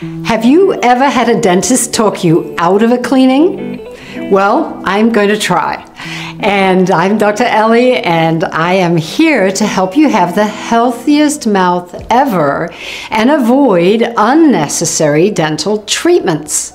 Have you ever had a dentist talk you out of a cleaning? Well, I'm going to try. And I'm Dr. Ellie, and I am here to help you have the healthiest mouth ever and avoid unnecessary dental treatments.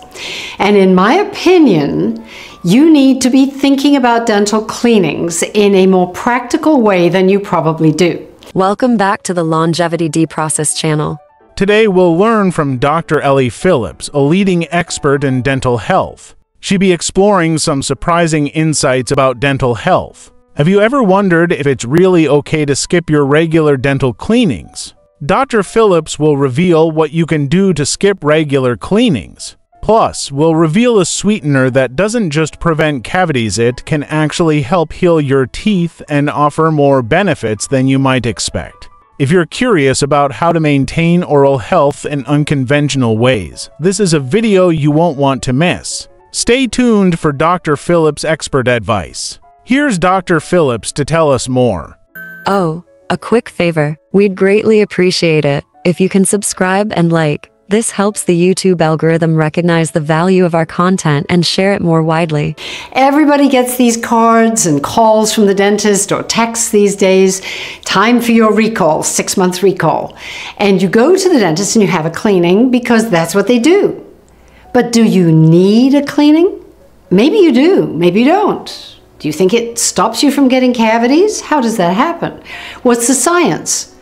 And in my opinion, you need to be thinking about dental cleanings in a more practical way than you probably do. Welcome back to the Longevity Deprocessed channel. Today we'll learn from Dr. Ellie Phillips, a leading expert in dental health. She'll be exploring some surprising insights about dental health. Have you ever wondered if it's really okay to skip your regular dental cleanings? Dr. Phillips will reveal what you can do to skip regular cleanings. Plus, we'll reveal a sweetener that doesn't just prevent cavities, it can actually help heal your teeth and offer more benefits than you might expect. If you're curious about how to maintain oral health in unconventional ways, this is a video you won't want to miss. Stay tuned for Dr. Phillips' expert advice. Here's Dr. Phillips to tell us more. Oh, a quick favor. We'd greatly appreciate it if you can subscribe and like. This helps the YouTube algorithm recognize the value of our content and share it more widely. Everybody gets these cards and calls from the dentist or texts these days. Time for your recall, six month recall. And you go to the dentist and you have a cleaning because that's what they do. But do you need a cleaning? Maybe you do, maybe you don't. Do you think it stops you from getting cavities? How does that happen? What's the science?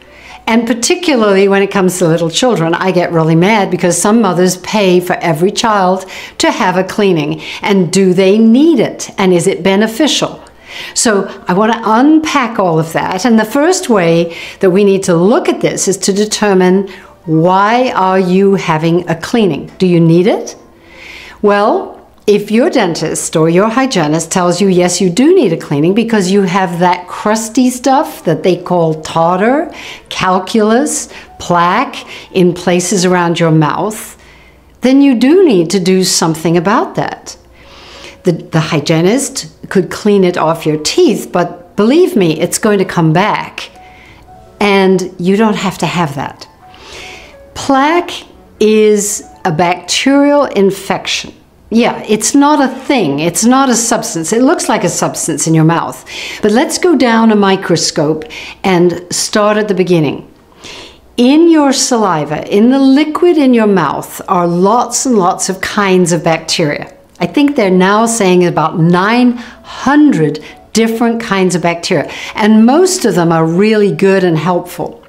And particularly when it comes to little children, I get really mad because some mothers pay for every child to have a cleaning. And do they need it? And is it beneficial? So I want to unpack all of that. And the first way that we need to look at this is to determine why are you having a cleaning? Do you need it? Well, if your dentist or your hygienist tells you, yes, you do need a cleaning because you have that crusty stuff that they call tartar, calculus, plaque in places around your mouth, then you do need to do something about that. The, the hygienist could clean it off your teeth, but believe me, it's going to come back. And you don't have to have that. Plaque is a bacterial infection yeah, it's not a thing. It's not a substance. It looks like a substance in your mouth. But let's go down a microscope and start at the beginning. In your saliva, in the liquid in your mouth, are lots and lots of kinds of bacteria. I think they're now saying about 900 different kinds of bacteria, and most of them are really good and helpful.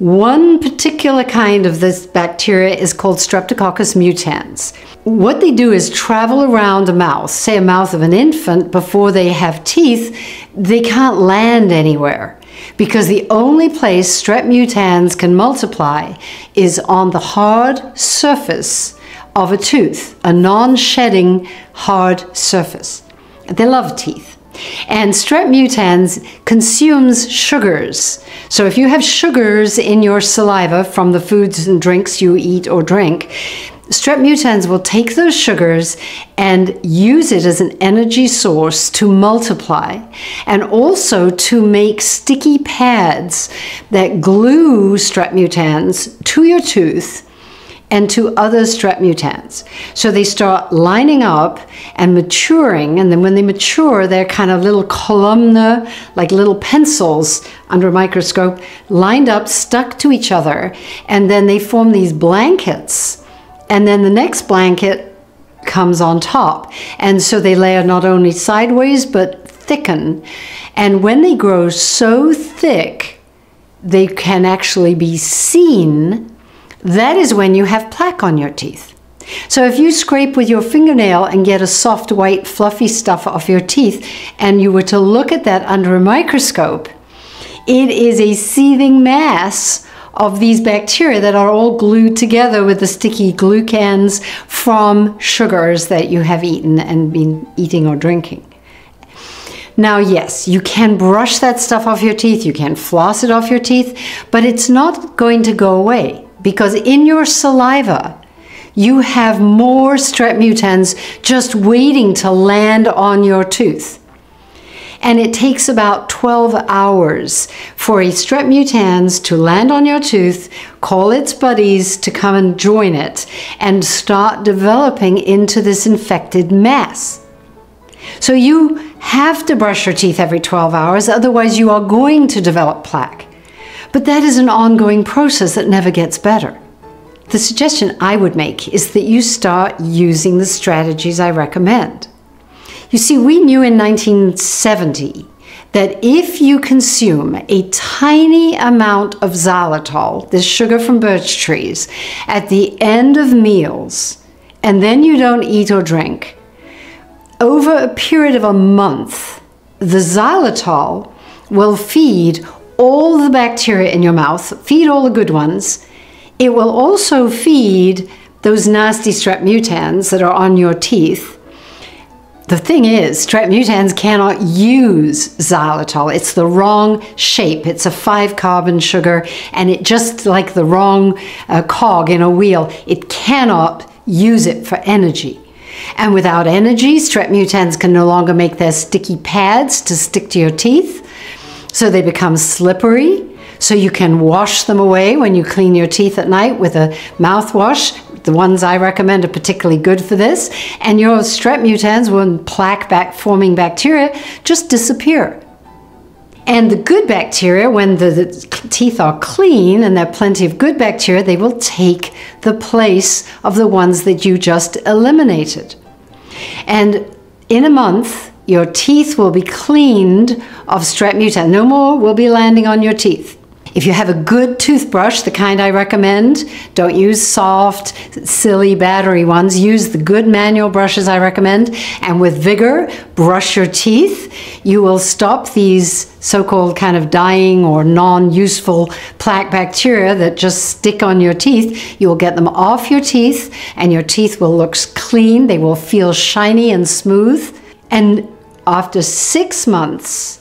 One particular kind of this bacteria is called Streptococcus mutans. What they do is travel around a mouth, say a mouth of an infant, before they have teeth, they can't land anywhere because the only place strep mutans can multiply is on the hard surface of a tooth, a non-shedding hard surface. They love teeth. And strep mutans consumes sugars. So if you have sugars in your saliva from the foods and drinks you eat or drink, strep mutans will take those sugars and use it as an energy source to multiply and also to make sticky pads that glue strep mutans to your tooth and to other strep mutans. So they start lining up and maturing, and then when they mature, they're kind of little columnar, like little pencils under a microscope, lined up, stuck to each other, and then they form these blankets. And then the next blanket comes on top. And so they layer not only sideways, but thicken. And when they grow so thick, they can actually be seen that is when you have plaque on your teeth. So if you scrape with your fingernail and get a soft white fluffy stuff off your teeth and you were to look at that under a microscope, it is a seething mass of these bacteria that are all glued together with the sticky glucans from sugars that you have eaten and been eating or drinking. Now, yes, you can brush that stuff off your teeth, you can floss it off your teeth, but it's not going to go away because in your saliva, you have more strep mutans just waiting to land on your tooth. And it takes about 12 hours for a strep mutans to land on your tooth, call its buddies to come and join it, and start developing into this infected mass. So you have to brush your teeth every 12 hours, otherwise, you are going to develop plaque. But that is an ongoing process that never gets better. The suggestion I would make is that you start using the strategies I recommend. You see, we knew in 1970 that if you consume a tiny amount of xylitol, this sugar from birch trees, at the end of meals, and then you don't eat or drink, over a period of a month, the xylitol will feed all the bacteria in your mouth, feed all the good ones. It will also feed those nasty strep mutans that are on your teeth the thing is, strep mutans cannot use xylitol. It's the wrong shape. It's a five carbon sugar, and it just like the wrong uh, cog in a wheel, it cannot use it for energy. And without energy, strep mutans can no longer make their sticky pads to stick to your teeth, so they become slippery. So you can wash them away when you clean your teeth at night with a mouthwash the ones I recommend are particularly good for this. And your strep mutans, when plaque back forming bacteria, just disappear. And the good bacteria, when the, the, teeth are clean and there are plenty of good bacteria, they will take the place of the ones that you just eliminated. And in a month, your teeth will be cleaned of strep mutans. No more will be landing on your teeth. If you have a good toothbrush, the kind I recommend, don't use soft, silly battery ones. Use the good manual brushes I recommend. And with vigor, brush your teeth. You will stop these so-called kind of dying or non-useful plaque bacteria that just stick on your teeth. You will get them off your teeth and your teeth will look clean. They will feel shiny and smooth. And after six months,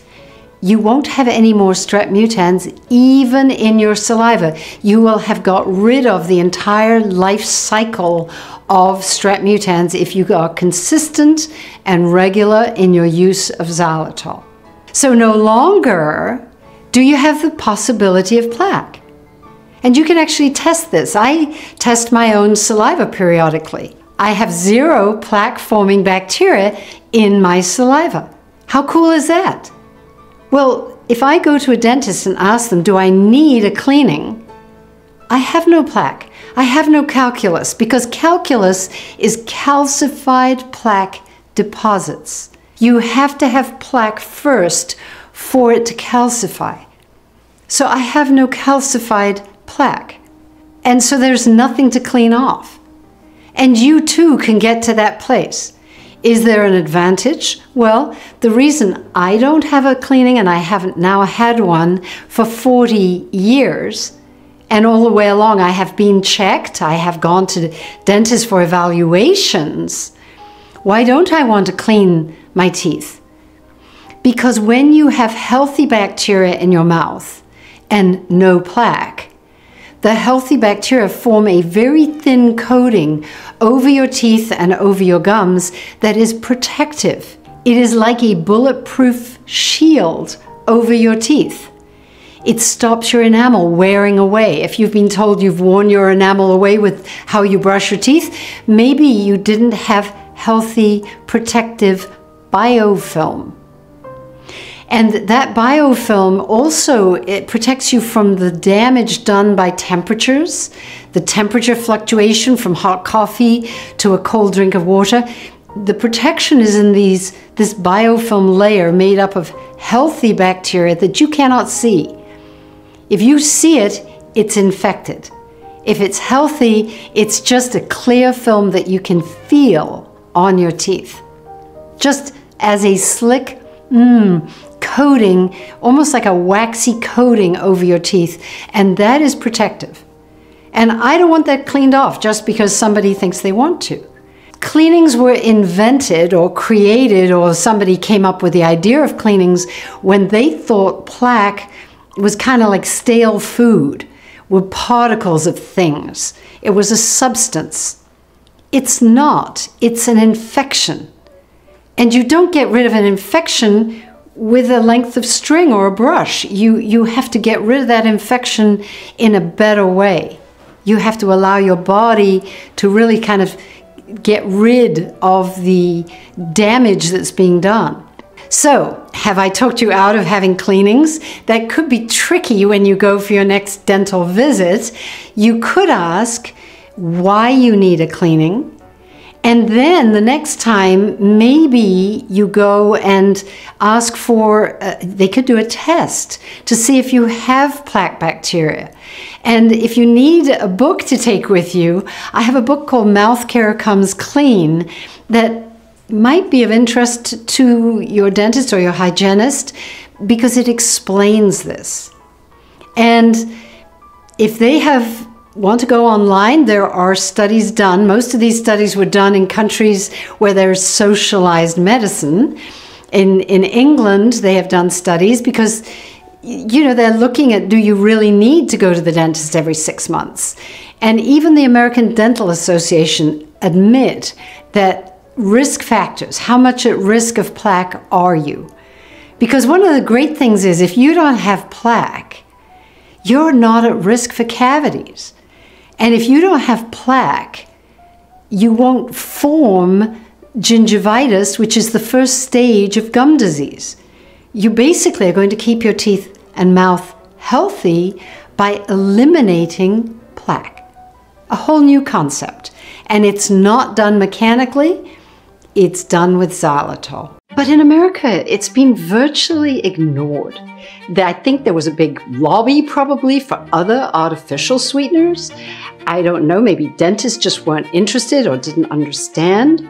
you won't have any more strep mutans even in your saliva. You will have got rid of the entire life cycle of strep mutans if you are consistent and regular in your use of xylitol. So no longer do you have the possibility of plaque. And you can actually test this. I test my own saliva periodically. I have zero plaque forming bacteria in my saliva. How cool is that? Well, if I go to a dentist and ask them, do I need a cleaning? I have no plaque. I have no calculus because calculus is calcified plaque deposits. You have to have plaque first for it to calcify. So I have no calcified plaque. And so there's nothing to clean off. And you too can get to that place. Is there an advantage? Well, the reason I don't have a cleaning and I haven't now had one for 40 years, and all the way along I have been checked, I have gone to dentists for evaluations. Why don't I want to clean my teeth? Because when you have healthy bacteria in your mouth and no plaque, the healthy bacteria form a very thin coating over your teeth and over your gums that is protective. It is like a bulletproof shield over your teeth. It stops your enamel wearing away. If you've been told you've worn your enamel away with how you brush your teeth, maybe you didn't have healthy protective biofilm. And that biofilm also it protects you from the damage done by temperatures, the temperature fluctuation from hot coffee to a cold drink of water. The protection is in these this biofilm layer made up of healthy bacteria that you cannot see. If you see it, it's infected. If it's healthy, it's just a clear film that you can feel on your teeth. Just as a slick, mmm, coating, almost like a waxy coating over your teeth, and that is protective. And I don't want that cleaned off just because somebody thinks they want to. Cleanings were invented or created, or somebody came up with the idea of cleanings when they thought plaque was kind of like stale food, were particles of things. It was a substance. It's not, it's an infection. And you don't get rid of an infection with a length of string or a brush. You, you have to get rid of that infection in a better way. You have to allow your body to really kind of get rid of the damage that's being done. So, have I talked you out of having cleanings? That could be tricky when you go for your next dental visit. You could ask why you need a cleaning and then the next time, maybe you go and ask for, uh, they could do a test to see if you have plaque bacteria. And if you need a book to take with you, I have a book called Mouth Care Comes Clean that might be of interest to your dentist or your hygienist because it explains this. And if they have want to go online, there are studies done. Most of these studies were done in countries where there's socialized medicine. In, in England, they have done studies because, you know, they're looking at do you really need to go to the dentist every six months? And even the American Dental Association admit that risk factors, how much at risk of plaque are you? Because one of the great things is if you don't have plaque, you're not at risk for cavities. And if you don't have plaque, you won't form gingivitis, which is the first stage of gum disease. You basically are going to keep your teeth and mouth healthy by eliminating plaque. A whole new concept. And it's not done mechanically, it's done with xylitol. But in America, it's been virtually ignored. I think there was a big lobby probably for other artificial sweeteners. I don't know, maybe dentists just weren't interested or didn't understand.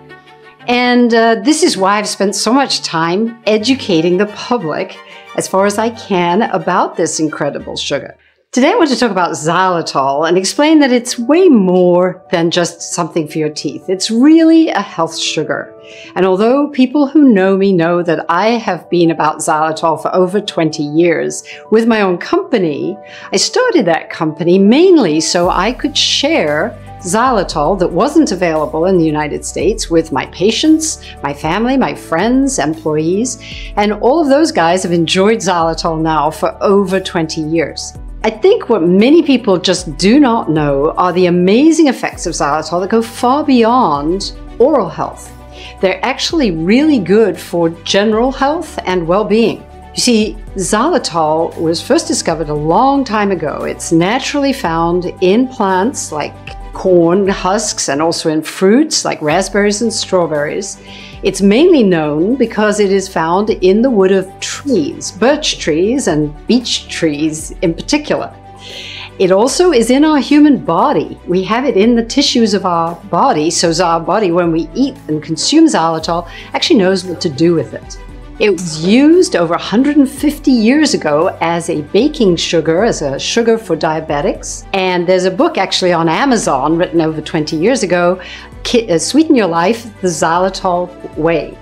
And uh, this is why I've spent so much time educating the public as far as I can about this incredible sugar. Today I want to talk about xylitol and explain that it's way more than just something for your teeth. It's really a health sugar. And although people who know me know that I have been about xylitol for over 20 years with my own company, I started that company mainly so I could share xylitol that wasn't available in the United States with my patients, my family, my friends, employees, and all of those guys have enjoyed xylitol now for over 20 years. I think what many people just do not know are the amazing effects of xylitol that go far beyond oral health. They're actually really good for general health and well-being. You see, xylitol was first discovered a long time ago. It's naturally found in plants like corn husks and also in fruits like raspberries and strawberries. It's mainly known because it is found in the wood of trees, birch trees and beech trees in particular. It also is in our human body. We have it in the tissues of our body, so our body, when we eat and consume xylitol, actually knows what to do with it. It was used over 150 years ago as a baking sugar, as a sugar for diabetics. And there's a book actually on Amazon written over 20 years ago, uh, Sweeten Your Life, the Xylitol Way.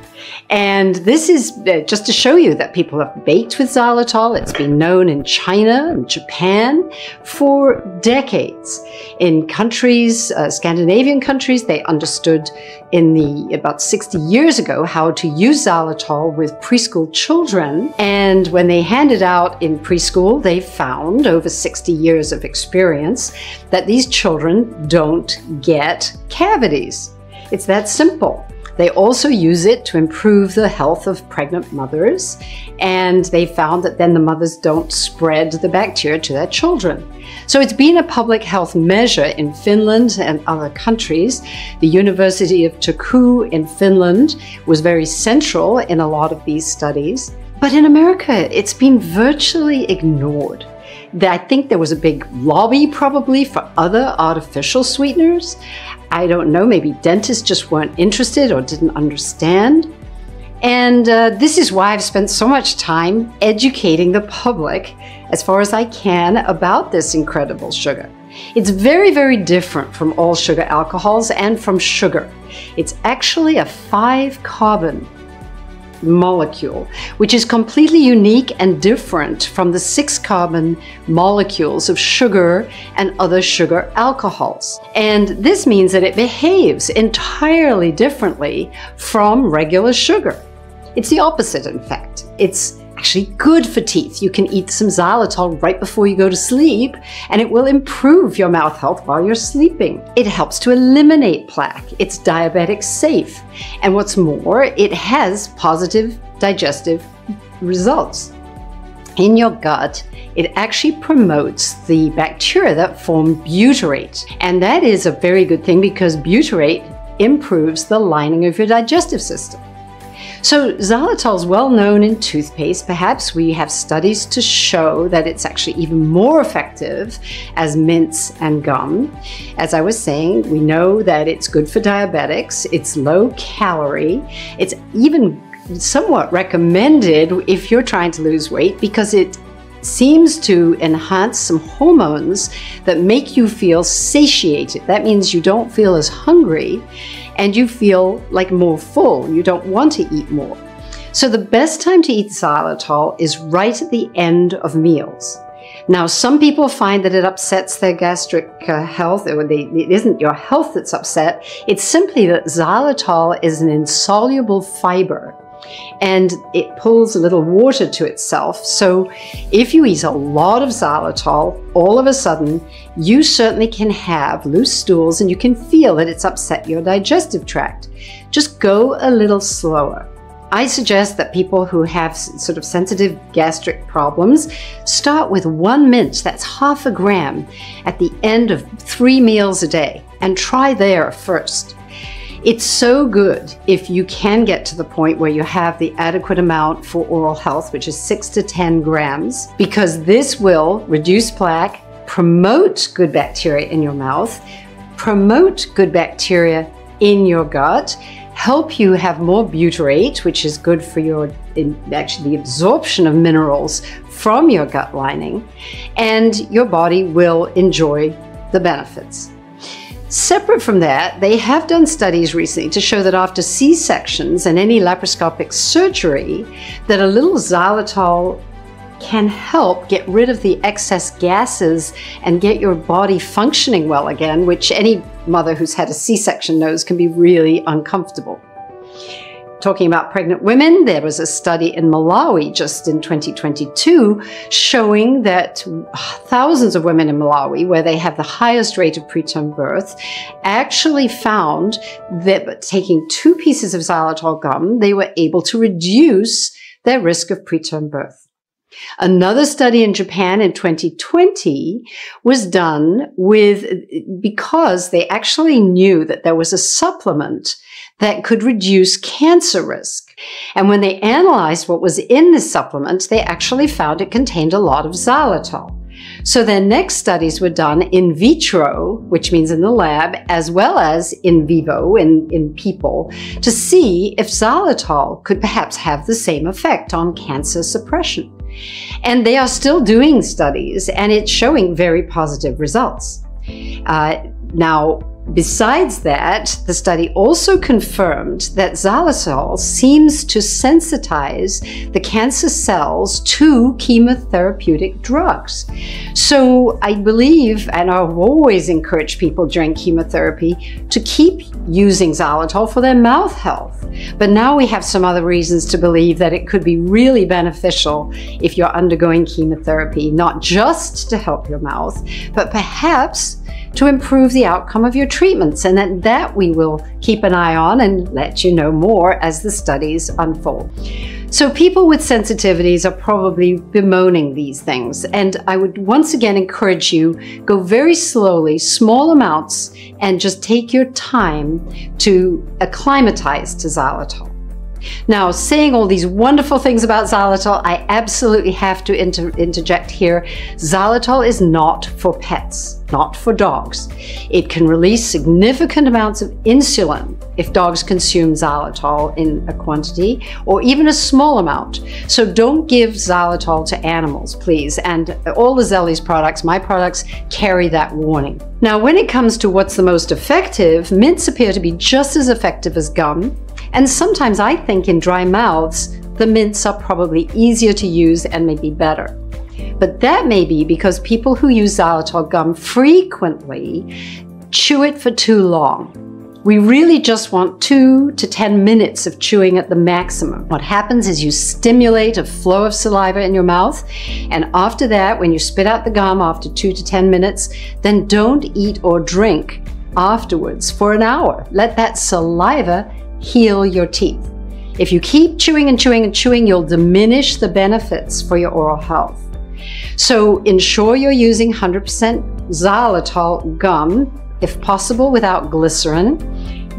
And this is uh, just to show you that people have baked with xylitol. It's been known in China and Japan for decades. In countries, uh, Scandinavian countries, they understood in the about 60 years ago how to use xylitol with preschool children. And when they handed out in preschool, they found over 60 years of experience that these children don't get cavities. It's that simple. They also use it to improve the health of pregnant mothers, and they found that then the mothers don't spread the bacteria to their children. So it's been a public health measure in Finland and other countries. The University of Turku in Finland was very central in a lot of these studies. But in America, it's been virtually ignored. I think there was a big lobby probably for other artificial sweeteners. I don't know, maybe dentists just weren't interested or didn't understand. And uh, this is why I've spent so much time educating the public as far as I can about this incredible sugar. It's very, very different from all sugar alcohols and from sugar. It's actually a five carbon molecule, which is completely unique and different from the six carbon molecules of sugar and other sugar alcohols. And this means that it behaves entirely differently from regular sugar. It's the opposite, in fact. It's actually good for teeth. You can eat some xylitol right before you go to sleep, and it will improve your mouth health while you're sleeping. It helps to eliminate plaque. It's diabetic safe. And what's more, it has positive digestive results. In your gut, it actually promotes the bacteria that form butyrate. And that is a very good thing because butyrate improves the lining of your digestive system. So xylitol is well known in toothpaste. Perhaps we have studies to show that it's actually even more effective as mints and gum. As I was saying, we know that it's good for diabetics. It's low calorie. It's even somewhat recommended if you're trying to lose weight because it seems to enhance some hormones that make you feel satiated. That means you don't feel as hungry and you feel like more full. You don't want to eat more. So the best time to eat xylitol is right at the end of meals. Now, some people find that it upsets their gastric uh, health, or they, it isn't your health that's upset. It's simply that xylitol is an insoluble fiber and it pulls a little water to itself. So if you eat a lot of xylitol, all of a sudden, you certainly can have loose stools and you can feel that it's upset your digestive tract. Just go a little slower. I suggest that people who have sort of sensitive gastric problems start with one mint, that's half a gram, at the end of three meals a day, and try there first. It's so good if you can get to the point where you have the adequate amount for oral health, which is six to 10 grams, because this will reduce plaque, promote good bacteria in your mouth, promote good bacteria in your gut, help you have more butyrate, which is good for your actually the absorption of minerals from your gut lining, and your body will enjoy the benefits. Separate from that, they have done studies recently to show that after C-sections and any laparoscopic surgery, that a little xylitol can help get rid of the excess gases and get your body functioning well again, which any mother who's had a C-section knows can be really uncomfortable. Talking about pregnant women, there was a study in Malawi just in 2022 showing that ah, thousands of women in Malawi, where they have the highest rate of preterm birth, actually found that taking two pieces of xylitol gum, they were able to reduce their risk of preterm birth. Another study in Japan in 2020 was done with, because they actually knew that there was a supplement that could reduce cancer risk. And when they analyzed what was in the supplement, they actually found it contained a lot of xylitol. So their next studies were done in vitro, which means in the lab, as well as in vivo, in, in people, to see if xylitol could perhaps have the same effect on cancer suppression. And they are still doing studies, and it's showing very positive results. Uh, now, Besides that, the study also confirmed that xylitol seems to sensitize the cancer cells to chemotherapeutic drugs. So I believe, and I've always encouraged people during chemotherapy to keep using xylitol for their mouth health. But now we have some other reasons to believe that it could be really beneficial if you're undergoing chemotherapy, not just to help your mouth, but perhaps to improve the outcome of your treatments. And that, that we will keep an eye on and let you know more as the studies unfold. So people with sensitivities are probably bemoaning these things. And I would once again encourage you, go very slowly, small amounts, and just take your time to acclimatize to xylitol. Now, saying all these wonderful things about xylitol, I absolutely have to inter interject here. Xylitol is not for pets, not for dogs. It can release significant amounts of insulin if dogs consume xylitol in a quantity or even a small amount. So don't give xylitol to animals, please. And all the Zellies products, my products, carry that warning. Now, when it comes to what's the most effective, mints appear to be just as effective as gum. And sometimes I think in dry mouths, the mints are probably easier to use and maybe better. But that may be because people who use xylitol gum frequently chew it for too long. We really just want two to 10 minutes of chewing at the maximum. What happens is you stimulate a flow of saliva in your mouth, and after that, when you spit out the gum after two to 10 minutes, then don't eat or drink afterwards for an hour. Let that saliva heal your teeth. If you keep chewing and chewing and chewing, you'll diminish the benefits for your oral health. So ensure you're using 100% xylitol gum if possible without glycerin.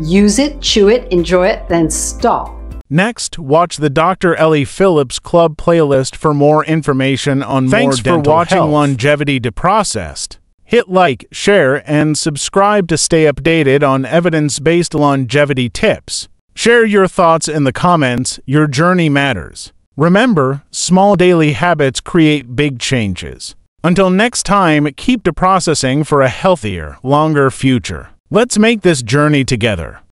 Use it, chew it, enjoy it, then stop. Next, watch the Dr. Ellie Phillips Club playlist for more information on Thanks more dental for watching health. Longevity Deprocessed. Hit like, share, and subscribe to stay updated on evidence-based longevity tips. Share your thoughts in the comments. Your journey matters. Remember, small daily habits create big changes. Until next time, keep deprocessing for a healthier, longer future. Let's make this journey together.